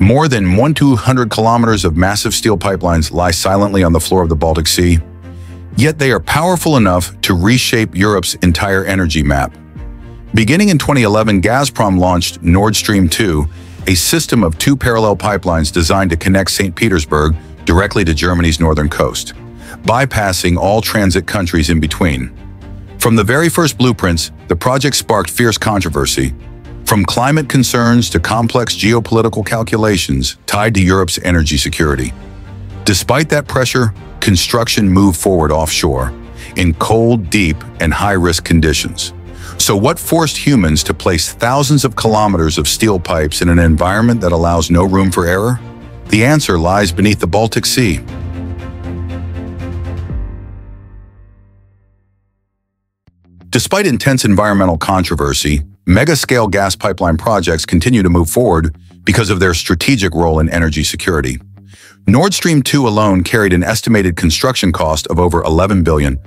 More than 1,200 kilometers of massive steel pipelines lie silently on the floor of the Baltic Sea, yet they are powerful enough to reshape Europe's entire energy map. Beginning in 2011, Gazprom launched Nord Stream 2, a system of two parallel pipelines designed to connect St. Petersburg directly to Germany's northern coast, bypassing all transit countries in between. From the very first blueprints, the project sparked fierce controversy, from climate concerns to complex geopolitical calculations tied to Europe's energy security. Despite that pressure, construction moved forward offshore, in cold, deep, and high-risk conditions. So what forced humans to place thousands of kilometers of steel pipes in an environment that allows no room for error? The answer lies beneath the Baltic Sea. Despite intense environmental controversy, mega-scale gas pipeline projects continue to move forward because of their strategic role in energy security. Nord Stream 2 alone carried an estimated construction cost of over 11 billion,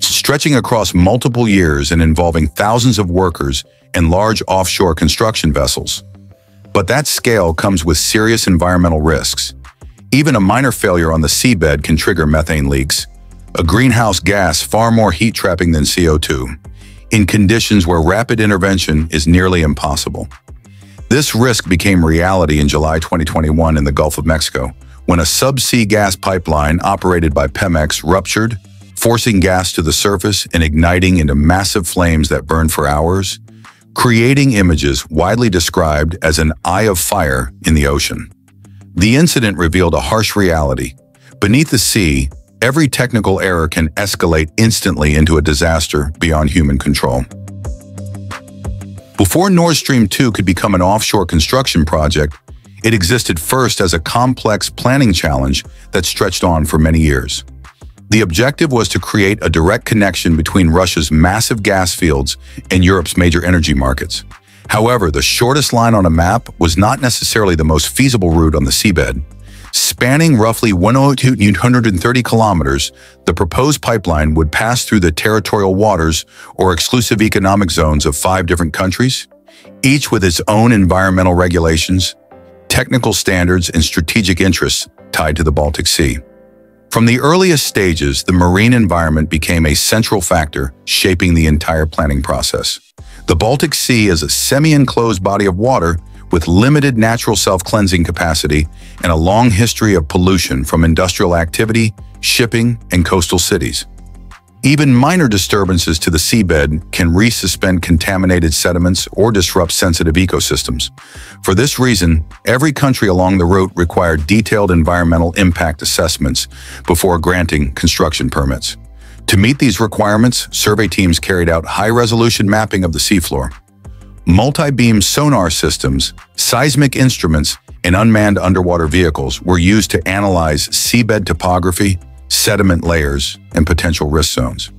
stretching across multiple years and involving thousands of workers and large offshore construction vessels. But that scale comes with serious environmental risks. Even a minor failure on the seabed can trigger methane leaks, a greenhouse gas far more heat-trapping than CO2, in conditions where rapid intervention is nearly impossible. This risk became reality in July 2021 in the Gulf of Mexico, when a subsea gas pipeline operated by Pemex ruptured forcing gas to the surface and igniting into massive flames that burned for hours, creating images widely described as an eye of fire in the ocean. The incident revealed a harsh reality. Beneath the sea, every technical error can escalate instantly into a disaster beyond human control. Before Nord Stream 2 could become an offshore construction project, it existed first as a complex planning challenge that stretched on for many years. The objective was to create a direct connection between Russia's massive gas fields and Europe's major energy markets. However, the shortest line on a map was not necessarily the most feasible route on the seabed. Spanning roughly 130 kilometers, the proposed pipeline would pass through the territorial waters or exclusive economic zones of five different countries, each with its own environmental regulations, technical standards, and strategic interests tied to the Baltic Sea. From the earliest stages, the marine environment became a central factor shaping the entire planning process. The Baltic Sea is a semi-enclosed body of water with limited natural self-cleansing capacity and a long history of pollution from industrial activity, shipping, and coastal cities. Even minor disturbances to the seabed can resuspend contaminated sediments or disrupt sensitive ecosystems. For this reason, every country along the route required detailed environmental impact assessments before granting construction permits. To meet these requirements, survey teams carried out high-resolution mapping of the seafloor. Multi-beam sonar systems, seismic instruments, and unmanned underwater vehicles were used to analyze seabed topography, sediment layers, and potential risk zones.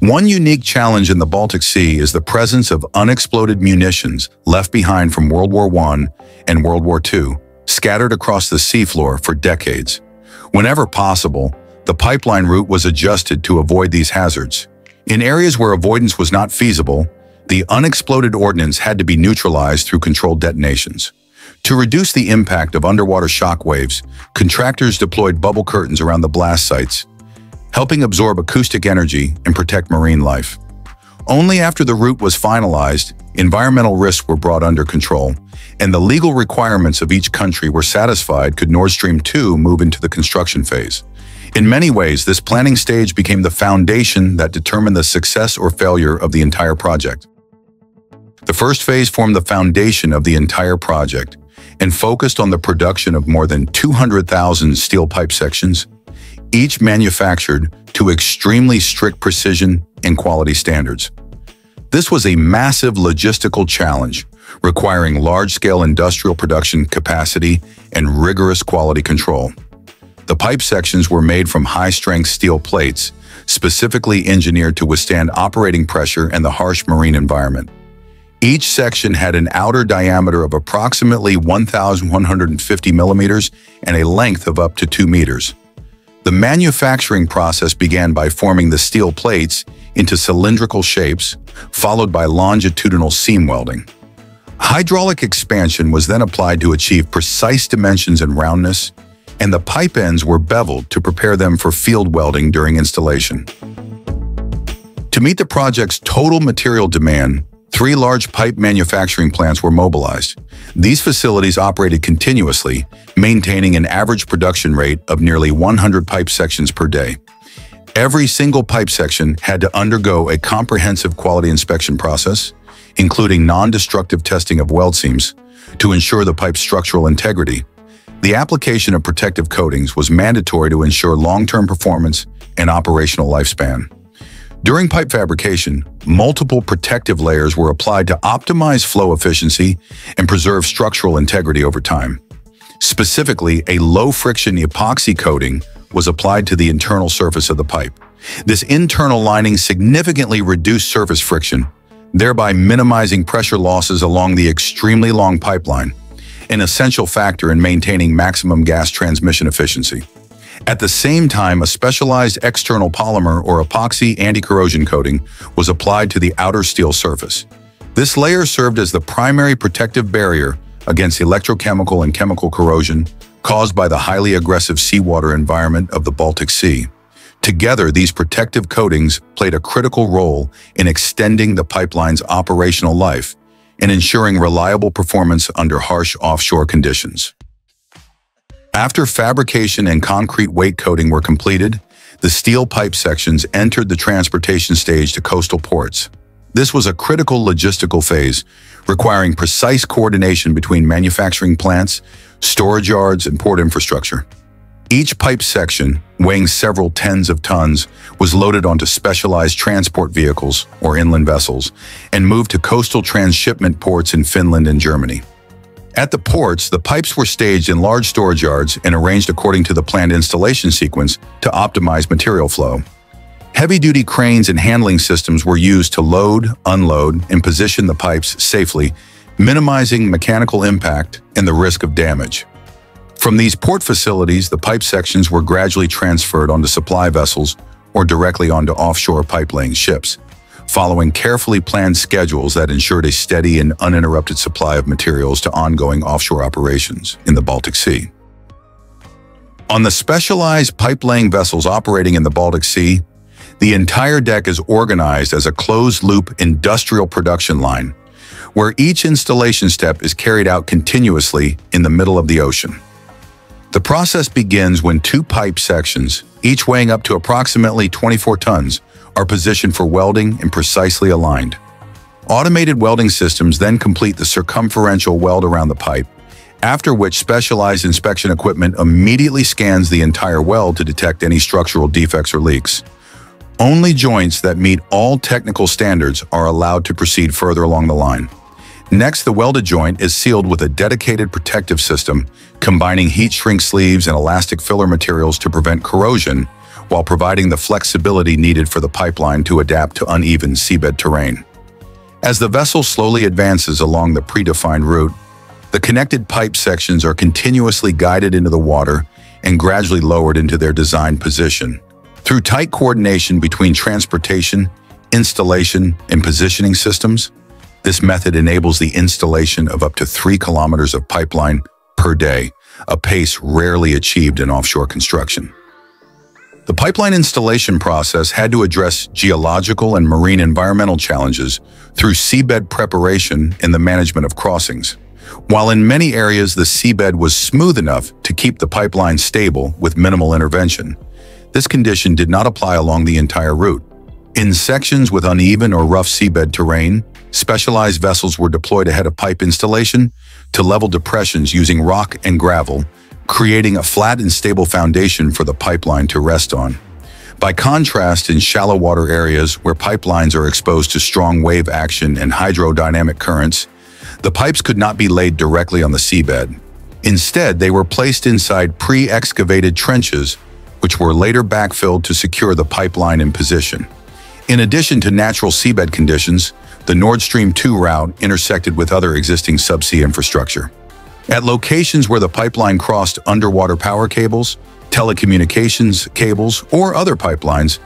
One unique challenge in the Baltic Sea is the presence of unexploded munitions left behind from World War I and World War II, scattered across the seafloor for decades. Whenever possible, the pipeline route was adjusted to avoid these hazards. In areas where avoidance was not feasible, the unexploded ordnance had to be neutralized through controlled detonations. To reduce the impact of underwater shock waves, contractors deployed bubble curtains around the blast sites, helping absorb acoustic energy and protect marine life. Only after the route was finalized, environmental risks were brought under control, and the legal requirements of each country were satisfied could Nord Stream 2 move into the construction phase. In many ways, this planning stage became the foundation that determined the success or failure of the entire project. The first phase formed the foundation of the entire project, and focused on the production of more than 200,000 steel pipe sections, each manufactured to extremely strict precision and quality standards. This was a massive logistical challenge, requiring large-scale industrial production capacity and rigorous quality control. The pipe sections were made from high-strength steel plates, specifically engineered to withstand operating pressure and the harsh marine environment. Each section had an outer diameter of approximately 1,150 millimeters and a length of up to 2 meters. The manufacturing process began by forming the steel plates into cylindrical shapes, followed by longitudinal seam welding. Hydraulic expansion was then applied to achieve precise dimensions and roundness, and the pipe ends were beveled to prepare them for field welding during installation. To meet the project's total material demand, three large pipe manufacturing plants were mobilized. These facilities operated continuously, maintaining an average production rate of nearly 100 pipe sections per day. Every single pipe section had to undergo a comprehensive quality inspection process, including non-destructive testing of weld seams, to ensure the pipe's structural integrity. The application of protective coatings was mandatory to ensure long-term performance and operational lifespan. During pipe fabrication, multiple protective layers were applied to optimize flow efficiency and preserve structural integrity over time. Specifically, a low-friction epoxy coating was applied to the internal surface of the pipe. This internal lining significantly reduced surface friction, thereby minimizing pressure losses along the extremely long pipeline, an essential factor in maintaining maximum gas transmission efficiency. At the same time, a specialized external polymer or epoxy anti-corrosion coating was applied to the outer steel surface. This layer served as the primary protective barrier against electrochemical and chemical corrosion caused by the highly aggressive seawater environment of the Baltic Sea. Together, these protective coatings played a critical role in extending the pipeline's operational life and ensuring reliable performance under harsh offshore conditions. After fabrication and concrete weight coating were completed, the steel pipe sections entered the transportation stage to coastal ports. This was a critical logistical phase, requiring precise coordination between manufacturing plants, storage yards, and port infrastructure. Each pipe section, weighing several tens of tons, was loaded onto specialized transport vehicles, or inland vessels, and moved to coastal transshipment ports in Finland and Germany. At the ports, the pipes were staged in large storage yards and arranged according to the planned installation sequence to optimize material flow. Heavy-duty cranes and handling systems were used to load, unload, and position the pipes safely, minimizing mechanical impact and the risk of damage. From these port facilities, the pipe sections were gradually transferred onto supply vessels or directly onto offshore pipe-laying ships following carefully planned schedules that ensured a steady and uninterrupted supply of materials to ongoing offshore operations in the Baltic Sea. On the specialized pipe-laying vessels operating in the Baltic Sea, the entire deck is organized as a closed-loop industrial production line, where each installation step is carried out continuously in the middle of the ocean. The process begins when two pipe sections, each weighing up to approximately 24 tons, are positioned for welding and precisely aligned. Automated welding systems then complete the circumferential weld around the pipe, after which specialized inspection equipment immediately scans the entire weld to detect any structural defects or leaks. Only joints that meet all technical standards are allowed to proceed further along the line. Next, the welded joint is sealed with a dedicated protective system, combining heat shrink sleeves and elastic filler materials to prevent corrosion while providing the flexibility needed for the pipeline to adapt to uneven seabed terrain. As the vessel slowly advances along the predefined route, the connected pipe sections are continuously guided into the water and gradually lowered into their designed position. Through tight coordination between transportation, installation, and positioning systems, this method enables the installation of up to three kilometers of pipeline per day, a pace rarely achieved in offshore construction. The pipeline installation process had to address geological and marine environmental challenges through seabed preparation and the management of crossings. While in many areas the seabed was smooth enough to keep the pipeline stable with minimal intervention, this condition did not apply along the entire route. In sections with uneven or rough seabed terrain, specialized vessels were deployed ahead of pipe installation to level depressions using rock and gravel creating a flat and stable foundation for the pipeline to rest on. By contrast, in shallow water areas where pipelines are exposed to strong wave action and hydrodynamic currents, the pipes could not be laid directly on the seabed. Instead, they were placed inside pre-excavated trenches, which were later backfilled to secure the pipeline in position. In addition to natural seabed conditions, the Nord Stream 2 route intersected with other existing subsea infrastructure. At locations where the pipeline crossed underwater power cables, telecommunications cables, or other pipelines,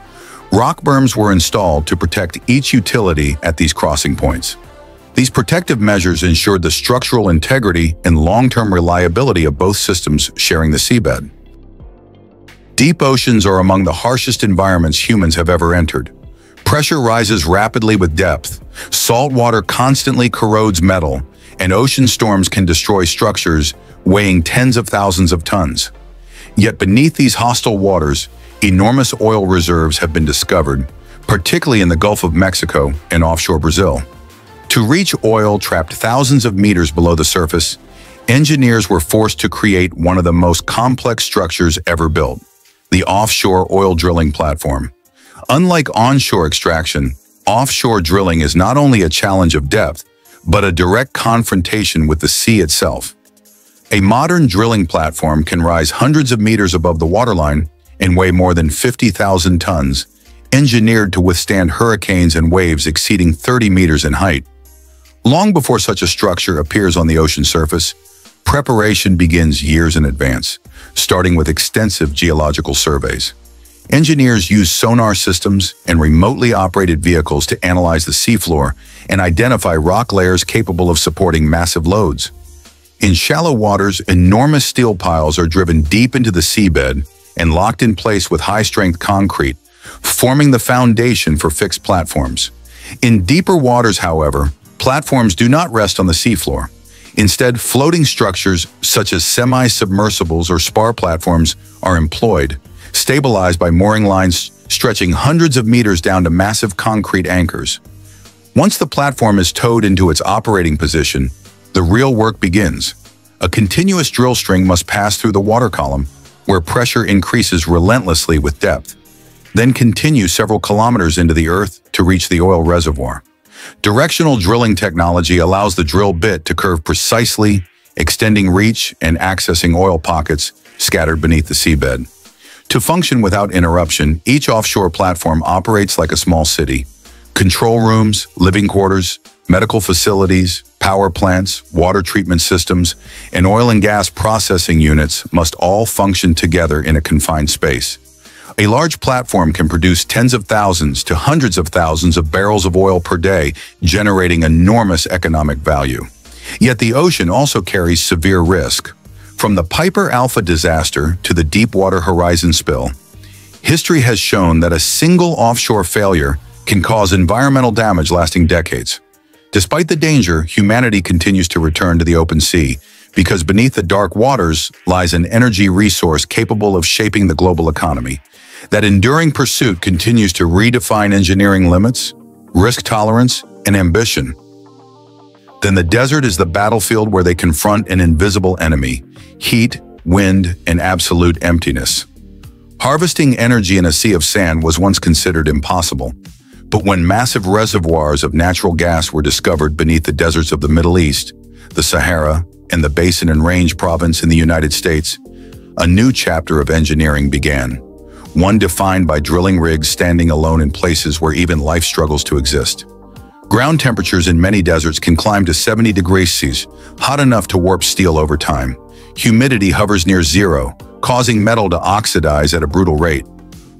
rock berms were installed to protect each utility at these crossing points. These protective measures ensured the structural integrity and long-term reliability of both systems sharing the seabed. Deep oceans are among the harshest environments humans have ever entered. Pressure rises rapidly with depth, salt water constantly corrodes metal, and ocean storms can destroy structures weighing tens of thousands of tons. Yet beneath these hostile waters, enormous oil reserves have been discovered, particularly in the Gulf of Mexico and offshore Brazil. To reach oil trapped thousands of meters below the surface, engineers were forced to create one of the most complex structures ever built the offshore oil drilling platform. Unlike onshore extraction, offshore drilling is not only a challenge of depth, but a direct confrontation with the sea itself. A modern drilling platform can rise hundreds of meters above the waterline and weigh more than 50,000 tons, engineered to withstand hurricanes and waves exceeding 30 meters in height. Long before such a structure appears on the ocean surface, preparation begins years in advance starting with extensive geological surveys. Engineers use sonar systems and remotely operated vehicles to analyze the seafloor and identify rock layers capable of supporting massive loads. In shallow waters, enormous steel piles are driven deep into the seabed and locked in place with high-strength concrete, forming the foundation for fixed platforms. In deeper waters, however, platforms do not rest on the seafloor. Instead, floating structures such as semi-submersibles or spar platforms are employed, stabilized by mooring lines stretching hundreds of meters down to massive concrete anchors. Once the platform is towed into its operating position, the real work begins. A continuous drill string must pass through the water column, where pressure increases relentlessly with depth, then continue several kilometers into the earth to reach the oil reservoir. Directional drilling technology allows the drill bit to curve precisely, extending reach and accessing oil pockets scattered beneath the seabed. To function without interruption, each offshore platform operates like a small city. Control rooms, living quarters, medical facilities, power plants, water treatment systems, and oil and gas processing units must all function together in a confined space. A large platform can produce tens of thousands to hundreds of thousands of barrels of oil per day, generating enormous economic value. Yet the ocean also carries severe risk. From the Piper Alpha disaster to the Deepwater Horizon spill, history has shown that a single offshore failure can cause environmental damage lasting decades. Despite the danger, humanity continues to return to the open sea because beneath the dark waters lies an energy resource capable of shaping the global economy. That enduring pursuit continues to redefine engineering limits, risk tolerance, and ambition. Then the desert is the battlefield where they confront an invisible enemy, heat, wind, and absolute emptiness. Harvesting energy in a sea of sand was once considered impossible. But when massive reservoirs of natural gas were discovered beneath the deserts of the Middle East, the Sahara, and the Basin and Range Province in the United States, a new chapter of engineering began one defined by drilling rigs standing alone in places where even life struggles to exist. Ground temperatures in many deserts can climb to 70 degrees Celsius, hot enough to warp steel over time. Humidity hovers near zero, causing metal to oxidize at a brutal rate.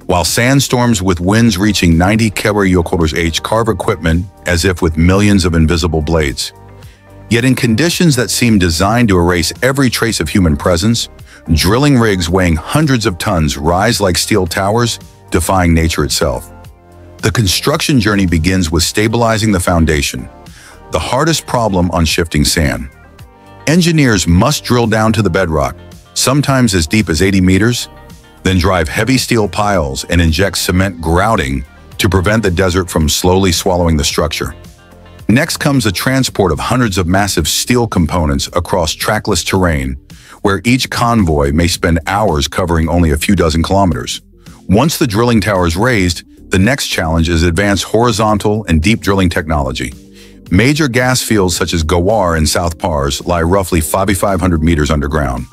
While sandstorms with winds reaching 90 km h carve equipment as if with millions of invisible blades. Yet in conditions that seem designed to erase every trace of human presence, Drilling rigs weighing hundreds of tons rise like steel towers, defying nature itself. The construction journey begins with stabilizing the foundation, the hardest problem on shifting sand. Engineers must drill down to the bedrock, sometimes as deep as 80 meters, then drive heavy steel piles and inject cement grouting to prevent the desert from slowly swallowing the structure. Next comes the transport of hundreds of massive steel components across trackless terrain, where each convoy may spend hours covering only a few dozen kilometers. Once the drilling tower is raised, the next challenge is advanced horizontal and deep drilling technology. Major gas fields such as Ghawar and South Pars lie roughly 5,500 meters underground.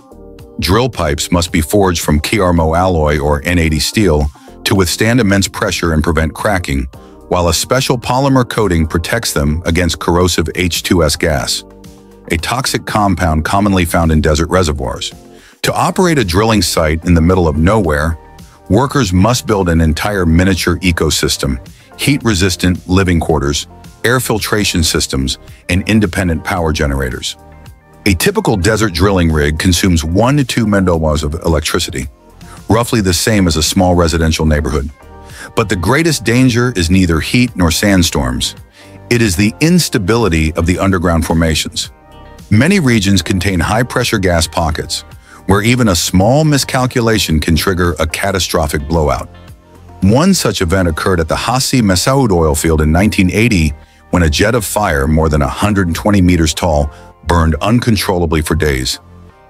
Drill pipes must be forged from K-Armo alloy or N80 steel to withstand immense pressure and prevent cracking, while a special polymer coating protects them against corrosive H2S gas a toxic compound commonly found in desert reservoirs. To operate a drilling site in the middle of nowhere, workers must build an entire miniature ecosystem, heat-resistant living quarters, air filtration systems, and independent power generators. A typical desert drilling rig consumes 1 to 2 megawatts of electricity, roughly the same as a small residential neighborhood. But the greatest danger is neither heat nor sandstorms. It is the instability of the underground formations. Many regions contain high-pressure gas pockets, where even a small miscalculation can trigger a catastrophic blowout. One such event occurred at the Hassi Messaoud oil field in 1980 when a jet of fire more than 120 meters tall burned uncontrollably for days.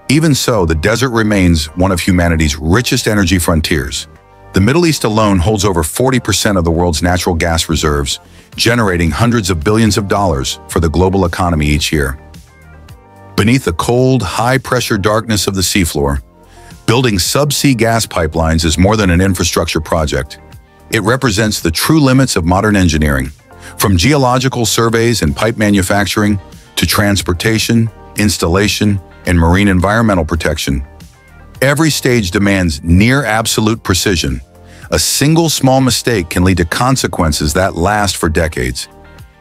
Even so, the desert remains one of humanity's richest energy frontiers. The Middle East alone holds over 40% of the world's natural gas reserves, generating hundreds of billions of dollars for the global economy each year. Beneath the cold, high-pressure darkness of the seafloor, building subsea gas pipelines is more than an infrastructure project. It represents the true limits of modern engineering, from geological surveys and pipe manufacturing to transportation, installation, and marine environmental protection. Every stage demands near absolute precision. A single small mistake can lead to consequences that last for decades.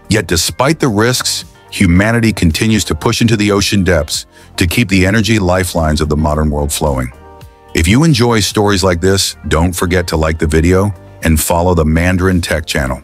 Yet despite the risks, humanity continues to push into the ocean depths to keep the energy lifelines of the modern world flowing. If you enjoy stories like this, don't forget to like the video and follow the Mandarin Tech channel.